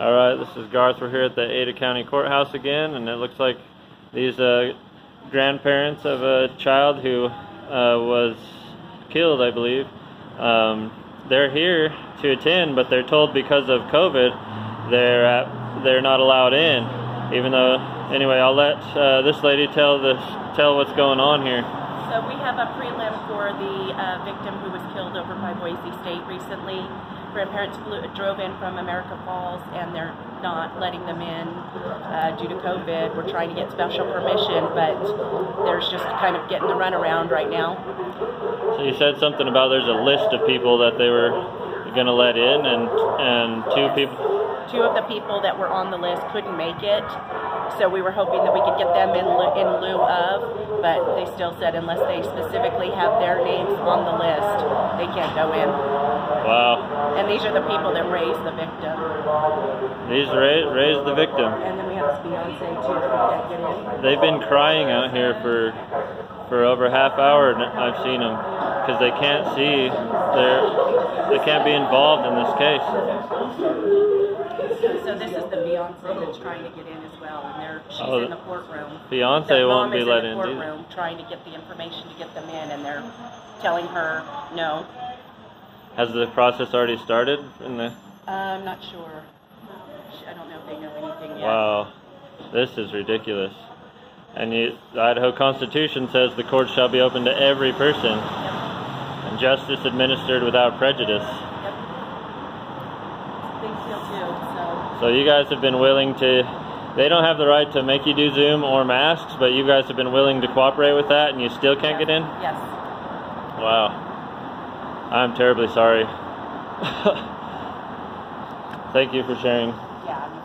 All right, this is Garth. We're here at the Ada County Courthouse again, and it looks like these uh, grandparents of a child who uh, was killed, I believe, um, they're here to attend, but they're told because of COVID, they're at, they're not allowed in. Even though, anyway, I'll let uh, this lady tell this tell what's going on here. So we have a prelim for the uh, victim who was killed over by Boise State recently. Grandparents flew, drove in from American Falls and they're not letting them in uh, due to COVID. We're trying to get special permission, but there's just kind of getting the runaround right now. So you said something about there's a list of people that they were going to let in, and and two people. Two of the people that were on the list couldn't make it, so we were hoping that we could get them in in lieu of, but they still said unless they specifically have their names on the list, they can't go in. Wow. And these are the people that raised the victim. These raised raised the victim. And then we have too that we can't get in. They've been crying out here for for over half hour. I've seen them because they can't see. They're they can't be involved in this case. So this is the fiancée that's trying to get in as well, and they're she's Oh, in the courtroom. fiancée The won't be let in in, the they? courtroom trying to get the information to get them in, and they're telling her no. Has the process already started? In the uh, I'm not sure. I don't know if they know anything yet. wow, this is ridiculous. And you, the Idaho Constitution says the court shall be open to every person, Yep. and justice administered without prejudice. Yep. They feel too. So So you guys have been willing to. They don't have the right to make you do Zoom or masks, but you guys have been willing to cooperate with that, and you still can't get in. yes. Wow. I'm terribly sorry. Thank you for sharing. Yeah.